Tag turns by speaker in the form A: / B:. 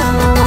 A: down